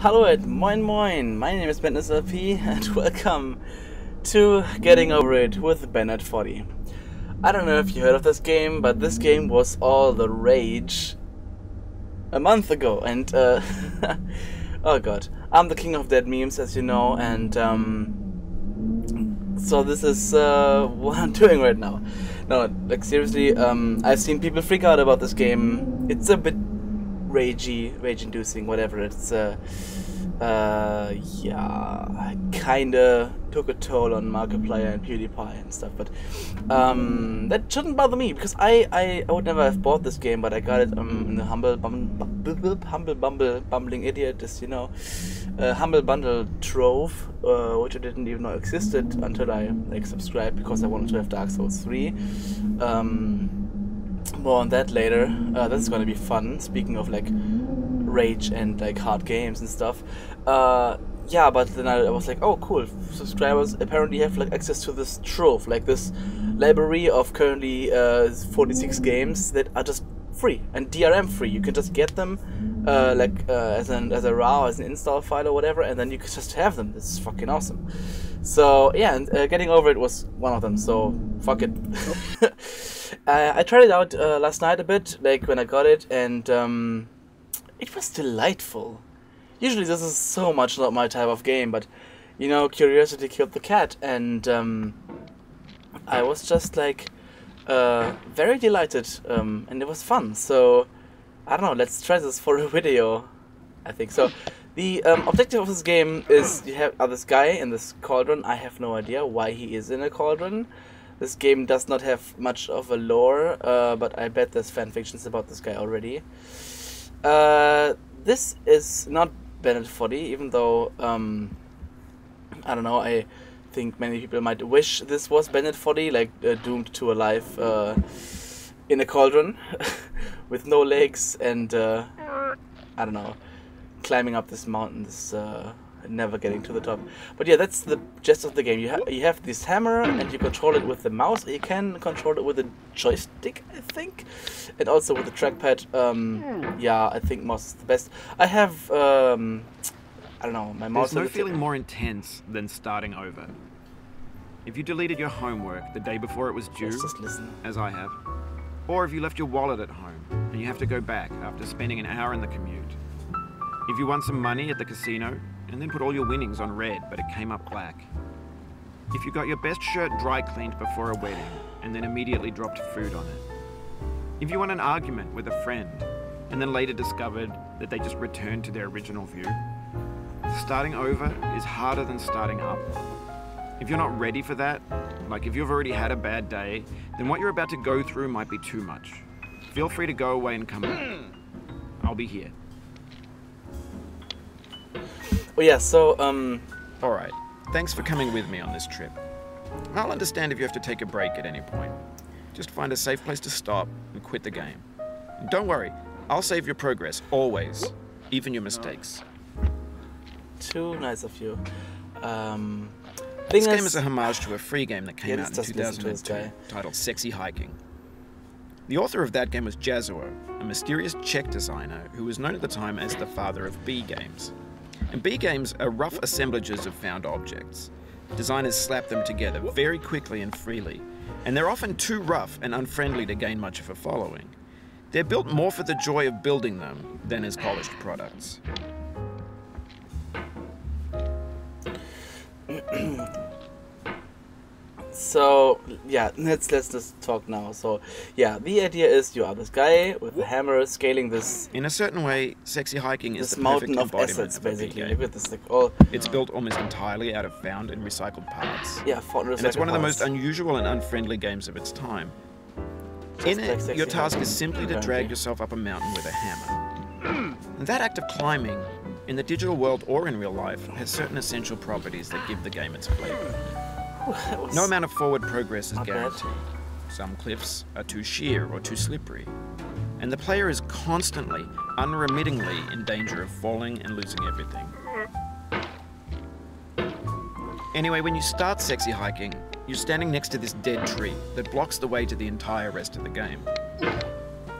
Hello and moin moin, my name is Mattness LP and welcome to Getting Over It with Bennett Foddy. I don't know if you heard of this game, but this game was all the rage a month ago and uh, oh god, I'm the king of dead memes as you know and um, so this is uh, what I'm doing right now. No, like seriously, um, I've seen people freak out about this game. It's a bit ragey, rage-inducing, whatever. It's uh, uh, yeah, kinda took a toll on Markiplier and PewDiePie and stuff, but um, that shouldn't bother me because I, I, I would never have bought this game, but I got it um, in the humble, bum, humble bumble, bumbling idiot, as you know, uh, humble bundle trove, uh, which I didn't even know existed until I like subscribed because I wanted to have Dark Souls 3. Um, more on that later. Uh, is gonna be fun. Speaking of like rage and like hard games and stuff. Uh, yeah, but then I, I, was like, oh, cool. Subscribers apparently have like access to this trove, like this library of currently uh, 46 games that are just free and DRM free. You can just get them uh, like uh, as an as a RAW, as an install file or whatever, and then you can just have them. This is fucking awesome. So yeah, and uh, getting over it was one of them. So fuck it. I tried it out uh, last night a bit, like when I got it, and um, it was delightful. Usually, this is so much not my type of game, but you know, curiosity killed the cat, and um, I was just like uh, very delighted, um, and it was fun. So I don't know. Let's try this for a video. I think so. The um, objective of this game is you have uh, this guy in this cauldron. I have no idea why he is in a cauldron. This game does not have much of a lore, uh, but I bet there's fanfictions about this guy already. Uh, this is not Bennett Foddy, even though, um, I don't know, I think many people might wish this was Bennett Foddy, like uh, doomed to a life uh, in a cauldron with no legs and, uh, I don't know, climbing up this mountain, this uh, never getting to the top. But yeah, that's the gist of the game. You have you have this hammer and you control it with the mouse. You can control it with a joystick, I think, and also with the trackpad. Um, yeah, I think mouse is the best. I have um, I don't know my mouse. There's no feeling more intense than starting over. If you deleted your homework the day before it was due, as I have, or if you left your wallet at home and you have to go back after spending an hour in the commute. If you won some money at the casino and then put all your winnings on red, but it came up black. If you got your best shirt dry cleaned before a wedding and then immediately dropped food on it. If you won an argument with a friend and then later discovered that they just returned to their original view. Starting over is harder than starting up. If you're not ready for that, like if you've already had a bad day, then what you're about to go through might be too much. Feel free to go away and come back. Hmm. I'll be here. Well, yeah, so, um... Alright, thanks for coming with me on this trip. I'll understand if you have to take a break at any point. Just find a safe place to stop and quit the game. And don't worry, I'll save your progress, always. Even your mistakes. Too nice of you. Um... This game is a homage to a free game that came out in 2002 titled Sexy Hiking. The author of that game was Jazzuo, a mysterious Czech designer who was known at the time as the father of B games. And B games are rough assemblages of found objects. Designers slap them together very quickly and freely, and they're often too rough and unfriendly to gain much of a following. They're built more for the joy of building them than as polished products. So yeah let's let's just talk now. So yeah the idea is you are this guy with a hammer scaling this in a certain way sexy hiking is this the mountain of assets of basically. at this like all it's built almost entirely out of found and recycled parts. Yeah found and it's one parts. of the most unusual and unfriendly games of its time. Just in it your task is simply to drag yourself up a mountain with a hammer. And that act of climbing in the digital world or in real life has certain essential properties that give the game its flavor no amount of forward progress is guaranteed. Some cliffs are too sheer or too slippery, and the player is constantly, unremittingly in danger of falling and losing everything. Anyway, when you start sexy hiking, you're standing next to this dead tree that blocks the way to the entire rest of the game.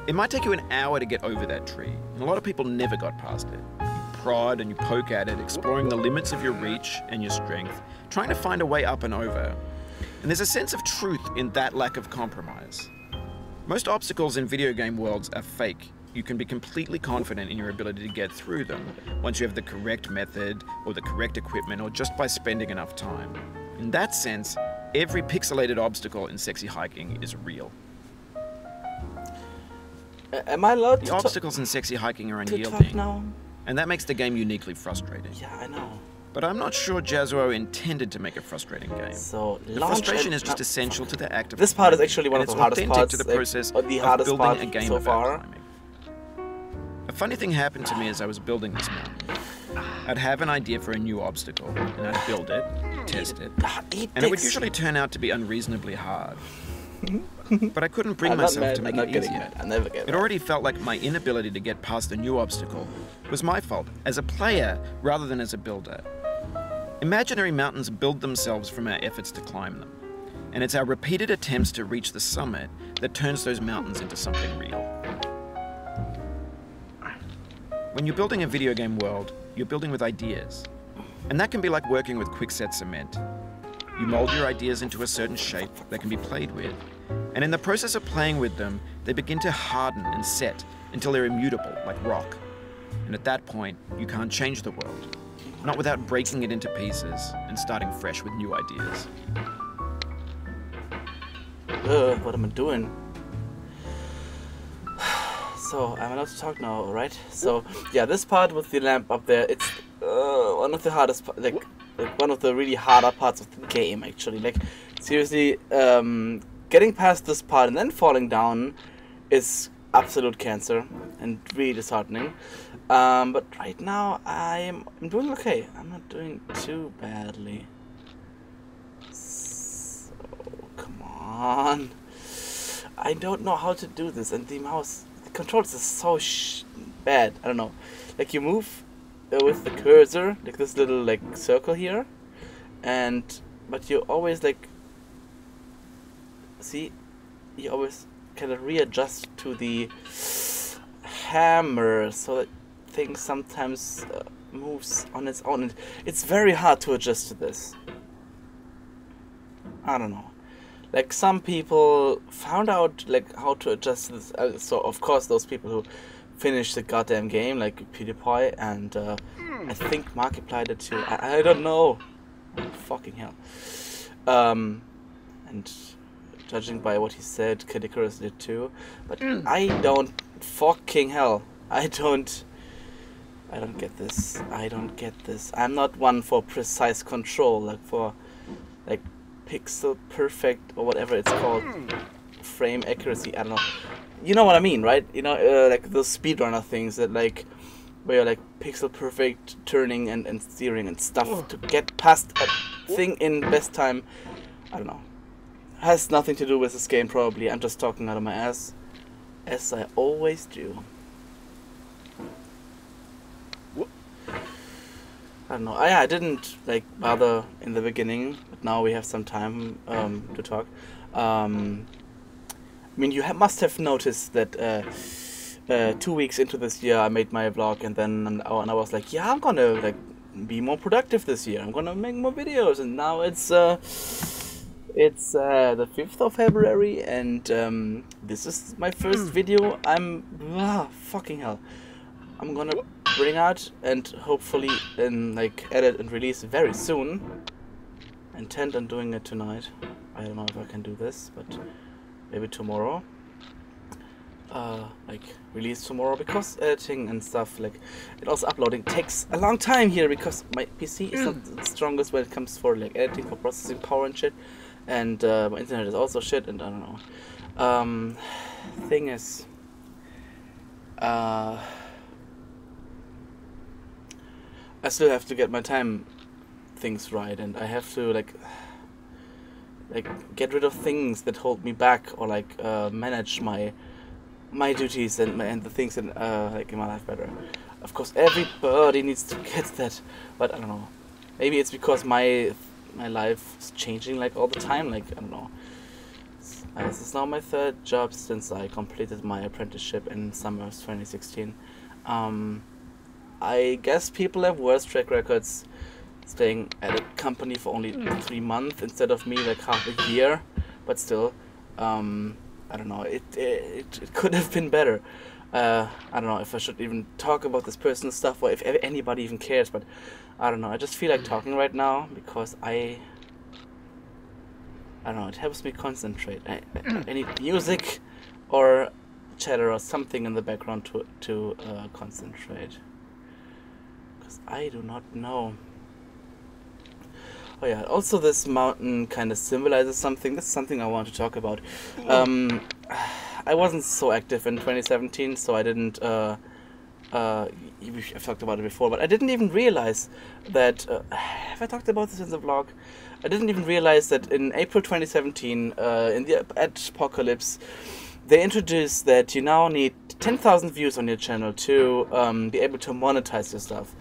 It might take you an hour to get over that tree, and a lot of people never got past it. Prod and you poke at it, exploring the limits of your reach and your strength, trying to find a way up and over. And there's a sense of truth in that lack of compromise. Most obstacles in video game worlds are fake. You can be completely confident in your ability to get through them once you have the correct method or the correct equipment or just by spending enough time. In that sense, every pixelated obstacle in sexy hiking is real. am I allowed the to obstacles in sexy hiking are unyielding? And that makes the game uniquely frustrating. Yeah, I know. But I'm not sure Jazzuo intended to make a frustrating game. So The frustration is just essential fuck. to the act of This part is actually one of the it's hardest parts, to the process or the of building a game so far. climbing. A funny thing happened to me as I was building this mountain. I'd have an idea for a new obstacle, and I'd build it, test it, Ah, and it would usually turn out to be unreasonably hard. but I couldn't bring myself mad, to make I'm it easier. mad. I'll never get It mad. already felt like my inability to get past a new obstacle was my fault as a player rather than as a builder. Imaginary mountains build themselves from our efforts to climb them, and it's our repeated attempts to reach the summit that turns those mountains into something real. When you're building a video game world, you're building with ideas, and that can be like working with quickset cement. You mold your ideas into a certain shape that can be played with, and in the process of playing with them, they begin to harden and set until they're immutable, like rock. And at that point, you can't change the world, not without breaking it into pieces and starting fresh with new ideas. Uh, what am I doing? So I'm allowed to talk now, right? So yeah, this part with the lamp up there, it's uh, one of the hardest, like, like one of the really harder parts of the game actually. Like seriously, um, getting past this part and then falling down is absolute cancer and really disheartening. Um, but right now I'm I'm doing okay. I'm not doing too badly. So come on. I don't know how to do this, and the mouse, the controls are so bad. I don't know. Like you move with the cursor, like this little like circle here, and but you always like see, you always kind of readjust to the hammer, so that thing sometimes uh, moves on its own. And it's very hard to adjust to this. I don't know. Like some people found out like how to adjust this. Uh, so of course those people who finished the goddamn game like pewdiepie and uh, i think markiplier did too. I, I don't know. Fucking hell. Um and judging by what he said kid Icarus did too. But i don't fucking hell. I don't i don't get this. I don't get this. I'm not one for precise control like for like pixel perfect or whatever it's called. Frame accuracy i don't know. You know what i mean right? You know uh, like those speedrunner things that like where you're like pixel perfect turning and, and steering and stuff to get past a thing in best time. I don't know has nothing to do with this game probably i'm just talking out of my ass as i always do I don't know. I, I didn't like bother in the beginning, but now we have some time um, to talk. Um, I mean, you ha- must have noticed that uh, uh, two weeks into this year, I made my vlog, and then and I, and I was like, yeah, I'm gonna like be more productive this year. I'm gonna make more videos, and now it's uh, it's uh, the fifth of February, and um, this is my first video. I'm ah, fucking hell. I'm gonna bring out and hopefully and like edit and release very soon. Intent on doing it tonight. I don't know if I can do this, but maybe tomorrow. Uh, like release tomorrow because editing and stuff like it also uploading takes a long time here because my PC is not the strongest when it comes for like editing for processing power and shit, and uh, my internet is also shit and I don't know. Um, thing is, uh. I still have to get my time things right, and I have to like like get rid of things that hold me back, or like uh, manage my my duties and my, and the things that uh, like in my life better. Of course, everybody needs to get that, but I don't know. Maybe it's because my my life is changing like all the time. Like I don't know. Uh, this is now my third job since I completed my apprenticeship in summer of 2016. Um, I guess people have worse track records staying at a company for only three months instead of me like half a year. But still, um, I don't know. It, it it could have been better. Uh, I don't know if I should even talk about this personal stuff or if anybody even cares. But I don't know. I just feel like talking right now because I. I don't know. It helps me concentrate. I, I need music, or chatter or something in the background to to uh, concentrate. Because I do not know. Oh yeah, also this mountain kind of symbolizes something. That's something I want to talk about. Um, I wasn't so active in 2017, so I didn't. Uh, uh, I've talked about it before, but I didn't even realize that. Uh, have I talked about this in the vlog? I didn't even realize that in April 2017, uh, in the apocalypse, they introduced that you now need 10,000 views on your channel to um, be able to monetize your stuff.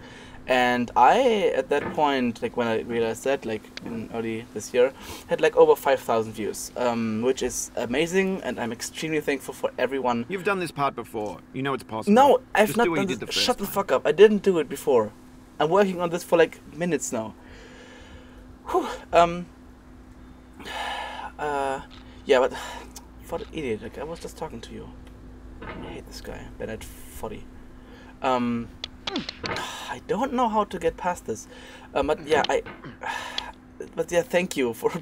And I, at that point, like when I realized that, like in early this year, had like over 5,000 views, um, which is amazing, and I'm extremely thankful for everyone. You've done this part before. You know it's possible. No, I've Just not done this. The Shut the fuck up. I didn't do it before. I'm working on this for like minutes now. Whew. Um. Uh. Yeah, but what an idiot! Like I was just talking to you. I hate this guy, Bennett Foddy. Um. I don't know how to get past this. Um, but yeah, I. But yeah, thank you for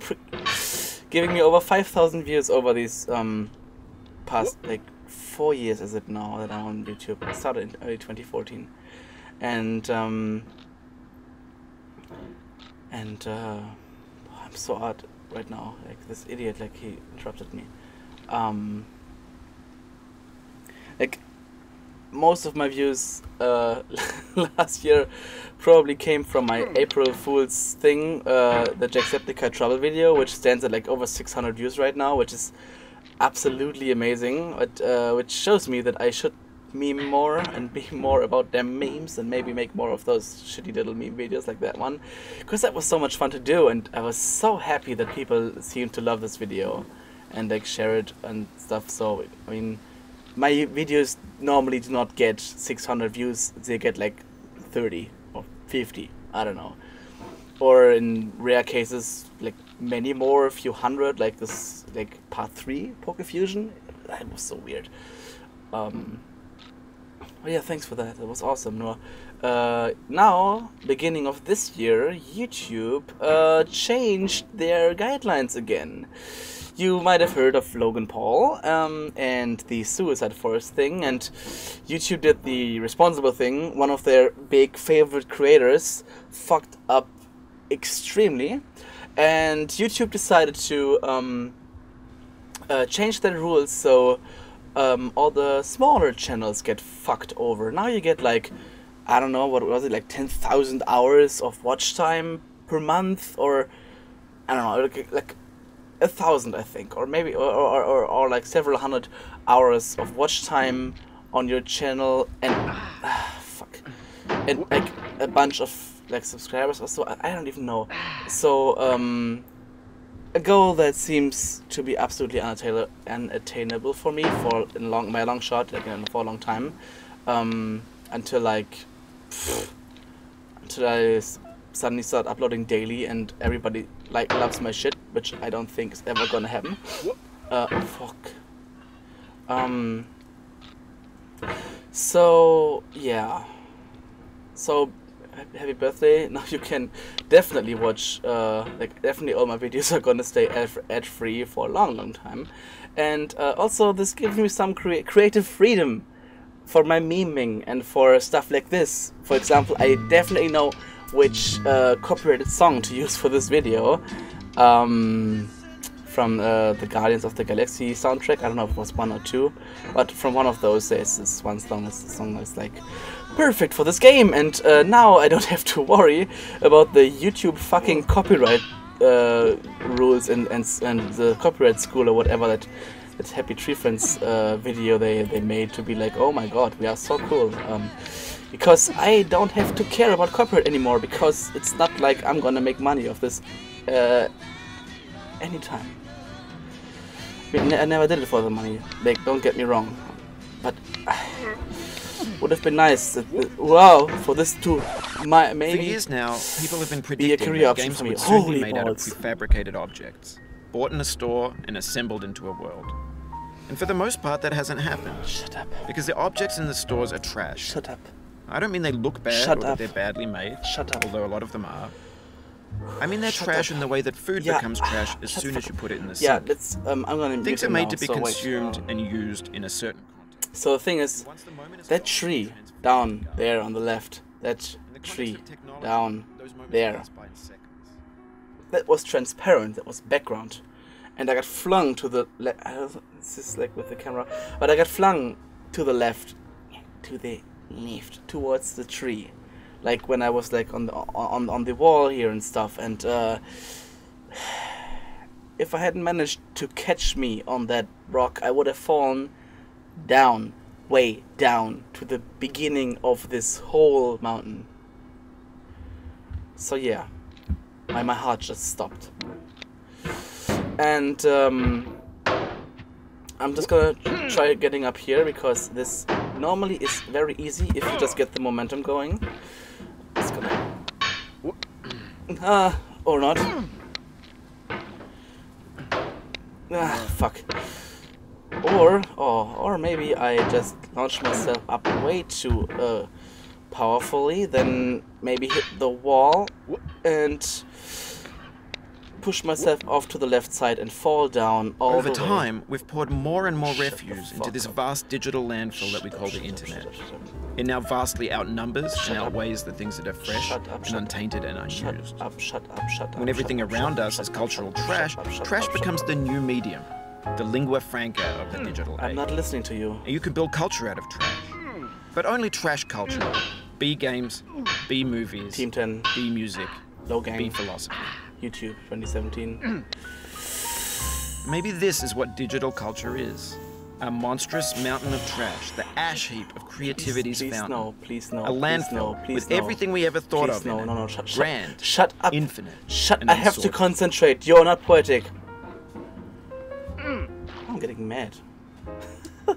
giving me over 5,000 views over these um, past like four years. Is it now that I'm on YouTube? I started in early 2014, and um, and uh, I'm so odd right now. Like this idiot, like he interrupted me. Um, like most of my views uh, last year probably came from my hmm. April Fool's thing, uh, the Jacksepticeye trouble video, which stands at like over 600 views right now, which is absolutely amazing. But, uh, which shows me that I should meme more and be more about them memes and maybe make more of those shitty little meme videos like that one, because that was so much fun to do, and I was so happy that people seemed to love this video and like share it and stuff. So I mean my videos normally do not get 600 views they get like 30 or 50 i don't know. Or in rare cases like many more a few hundred like this like part 3 poker fusion. That was so weird. Um oh yeah thanks for that that was awesome no uh, now beginning of this year youtube uh, changed their guidelines again you might have heard of Logan Paul um, and the Suicide Forest thing, and YouTube did the responsible thing. One of their big favorite creators fucked up extremely, and YouTube decided to um, uh, change their rules so um, all the smaller channels get fucked over. Now you get like, I don't know, what was it, like 10,000 hours of watch time per month, or I don't know, like, like a thousand, I think, or maybe or, or, or, or like several hundred hours of watch time on your channel, and fuck, and like a bunch of like subscribers or so. I, I don't even know. So um, a goal that seems to be absolutely unattainable for me for in long my long shot, like for a long time, um, until like. Pff, until I suddenly start uploading daily and everybody like loves my shit, which I don't think is ever gonna happen. Uh, fuck. Um. So yeah. So happy birthday! Now you can definitely watch. Uh, like definitely all my videos are gonna stay ad free for a long, long time, and uh, also this gives me some crea creative freedom for my memeing and for stuff like this. For example, I definitely know which uh, copyrighted song to use for this video um, from uh, the Guardians of the Galaxy soundtrack. I don't know if it was one or two, but from one of those, there's this one song. This song that's like perfect for this game, and uh, now I don't have to worry about the YouTube fucking copyright uh, rules and, and and the copyright school or whatever that that Happy Tree Friends uh, video they they made to be like, oh my god, we are so cool. Um, because I don't have to care about copyright anymore because it's not like I'm gonna make money off this uh, anytime. I, mean, I never did it for the money. Like, don't get me wrong, but would have been nice. That, wow, for this to my, maybe. For years now, people have been Be a predicting career that games would soon Holy be made out of prefabricated objects, bought in a store and assembled into a world. And for the most part, that hasn't happened Shut up. because the objects in the stores are trash. Shut up. I don't mean they look bad Shut or up. that they're badly made, Shut up. although a lot of them are. I mean they're Shut trash up. in the way that food Yeah, becomes trash as shut soon as you put it in the Yeah, sink. let's. Um, I'm gonna. Things are made now, to be so wait. consumed and used in a certain context. So the thing is, Once the moment is that tree down there on the left, that In the context tree down there, pass by in seconds. that was transparent. That was background, and I got flung to the. Le- I don't know, this is like with the camera, but I got flung to the left, to the left, towards the tree, like when I was like on the on on the wall here and stuff, and. uh if I hadn't managed to catch me on that rock, I would have fallen down, way down to the beginning of this whole mountain. So yeah, my my heart just stopped, and um, I'm just gonna try getting up here because this normally is very easy if you just get the momentum going. Just gonna ah or not. Ah, fuck. Or, or, or maybe I just launch myself up way too uh, powerfully, then maybe hit the wall and push myself off to the left side and fall down all Over time, we've poured more and more Shut refuse into this vast digital landfill that we call the internet. shut up, shut up. It now vastly outnumbers Shut and outweighs the things that are fresh and untainted and unused. up, shut up, shut up. When everything around us is cultural trash, shut up, shut trash becomes the new medium, the lingua franca of the hmm, digital age. I'm not listening to you. And you can build culture out of trash. Hmm. But only trash culture. B games, B movies, Team 10, B music, Low B philosophy. YouTube 2017. Maybe this is what digital culture is. A monstrous mountain of trash, the ash heap of creativity's please fountain. no, please no, a please landfill no, please with no. everything we ever thought Please of no, no, no, shut, Grand, shut up, infinite, shut. I have to concentrate. You're not poetic. I'm getting mad.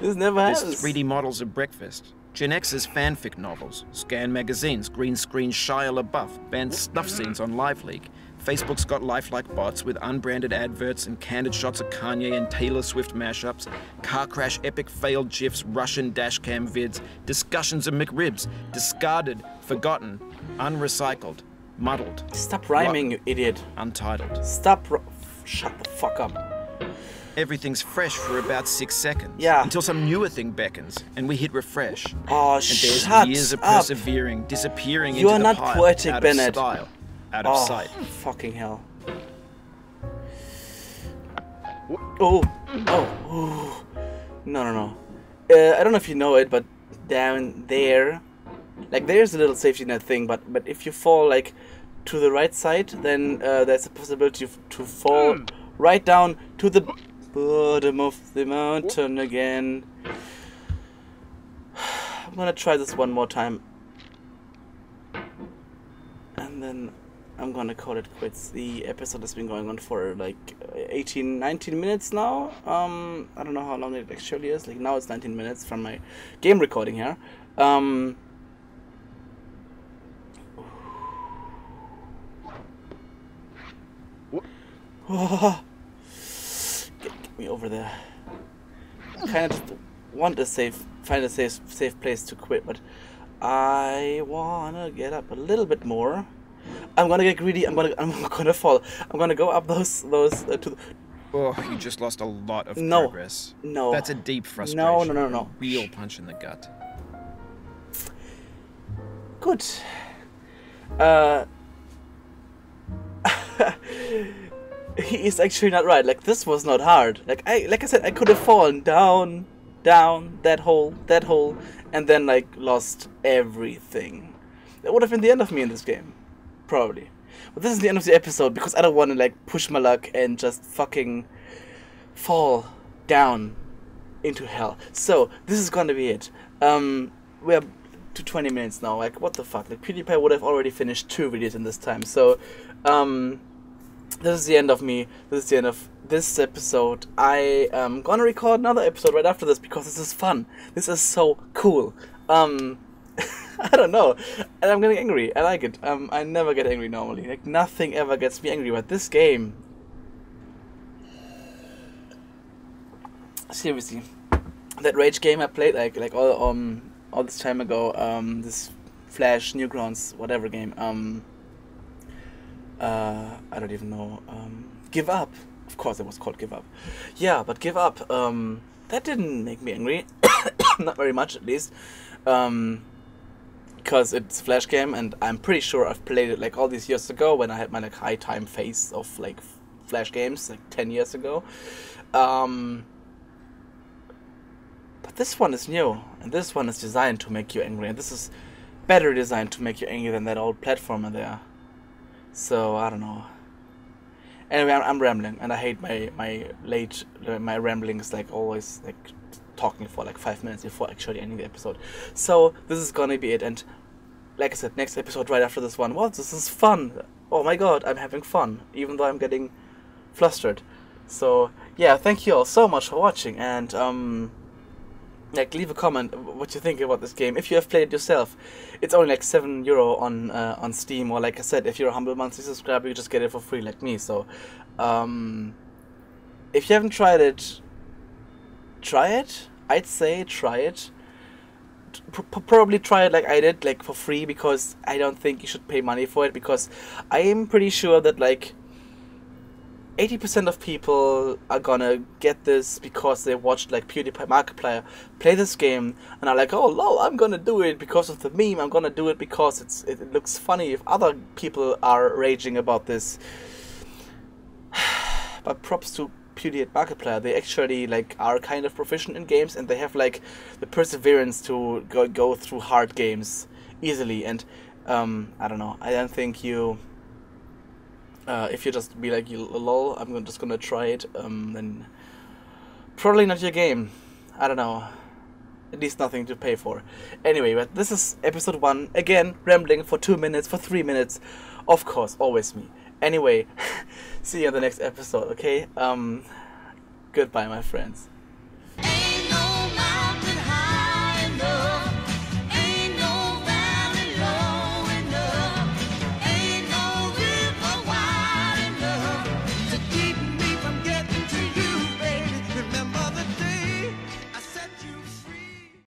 this never There's happens. 3D models of breakfast. Gen X's fanfic novels, scan magazines, green screen Shia LaBeouf, banned snuff scenes on LiveLeak. Facebook's got lifelike bots with unbranded adverts and candid shots of Kanye and Taylor Swift mashups, car crash epic failed GIFs, Russian dashcam vids, discussions of McRibs, discarded, forgotten, unrecycled, muddled, Stop rhyming, you idiot. untitled. Stop. Shut the fuck up. Everything's fresh for about six seconds. Yeah. Until some newer thing beckons, and we hit refresh. Oh, And there's shut years of up. persevering, disappearing You into are the not pile, poetic, out Bennett. of style, out of oh, sight. fucking hell. Oh, oh, oh. No, no, no. Uh, I don't know if you know it, but down there, like there's a little safety net thing, but but if you fall like to the right side, then uh, there's a possibility to fall right down to the bottom of the mountain again. I'm gonna try this one more time. And then I'm gonna call it quits. The episode has been going on for like 18, 19 minutes now. Um, I don't know how long it actually is. Like now it's 19 minutes from my game recording here. Um, me over there. I Kind of just want a safe, find a safe, safe place to quit, but I wanna get up a little bit more. I'm gonna get greedy. I'm gonna, I'm gonna fall. I'm gonna go up those, those uh, to. The, Oh, you just lost a lot of No. progress. no. That's a deep frustration. No, no, no, no. Real punch in the gut. Good. Uh, he is actually not right. Like this was not hard. Like I, like I said, I could have fallen down, down that hole, that hole, and then like lost everything. That would have been the end of me in this game, probably. But this is the end of the episode because I don't want to like push my luck and just fucking fall down into hell. So this is gonna be it. Um, we're to 20 minutes now. Like what the fuck? Like PewDiePie would have already finished two videos in this time. So, um, this is the end of me. This is the end of this episode. I am gonna record another episode right after this because this is fun. This is so cool. Um, I don't know, and I'm getting angry. I like it. Um, I never get angry normally. Like nothing ever gets me angry, but this game. Seriously, that rage game I played like like all um all this time ago. Um, this Flash Newgrounds whatever game. Um. Uh, I don't even know. Um, Give Up. Of course, it was called Give Up. Yeah, but Give Up. Um, that didn't make me angry. Not very much, at least. Um, because it's flash game and i'm pretty sure i've played it like all these years ago when i had my like high time phase of like flash games like 10 years ago um, but this one is new and this one is designed to make you angry and this is better designed to make you angry than that old platformer there so i don't know anyway i'm, I'm rambling and i hate my my late my ramblings like always like talking for like five minutes before actually ending the episode. So this is gonna be it. And like I said, next episode right after this one. Well, this is fun. Oh my god, I'm having fun, even though I'm getting flustered. So yeah, thank you all so much for watching, and um, like leave a comment what you think about this game if you have played it yourself. It's only like seven euro on uh, on Steam, or like I said, if you're a humble monthly subscriber, you just get it for free, like me. So um, if you haven't tried it, try it. I'd say try it. P probably try it like I did, like for free, because I don't think you should pay money for it. Because I am pretty sure that like 80% of people are gonna get this because they watched like PewDiePie Markiplier play this game and are like, oh lol, I'm gonna do it because of the meme. I'm gonna do it because it's it, looks funny if other people are raging about this. but props to PewDiePie Markiplier, they actually like are kind of proficient in games and they have like the perseverance to go go through hard games easily. And um, I don't know. I don't think you. Uh, if you just be like, lol, I'm just gonna try it, um, then probably not your game. I don't know. At least nothing to pay for. Anyway, but this is episode one. Again, rambling for two minutes, for three minutes. Of course, always me. Anyway, see you in the next episode, okay? Um, goodbye, my friends.